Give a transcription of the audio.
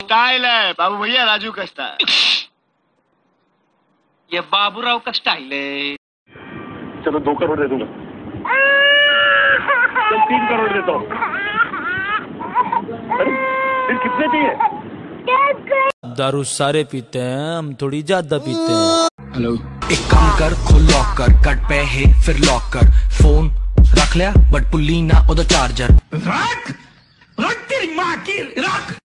Style है। बाबू भैया राजू का स्टाइल। ये बाबूराव का स्टाइल है। चलो दो करोड़ दे दूँगा। चल तीन करोड़ देता हूँ। अरे फिर कितने चाहिए? दारू सारे पीते हैं हम थोड़ी ज़्यादा पीते हैं। एक काम कर खोल लॉक कर कट पे है फिर लॉक कर फ़ोन रख लिया बट पुल्ली ना उधर चार्जर रख रख तेरी माँ की रख।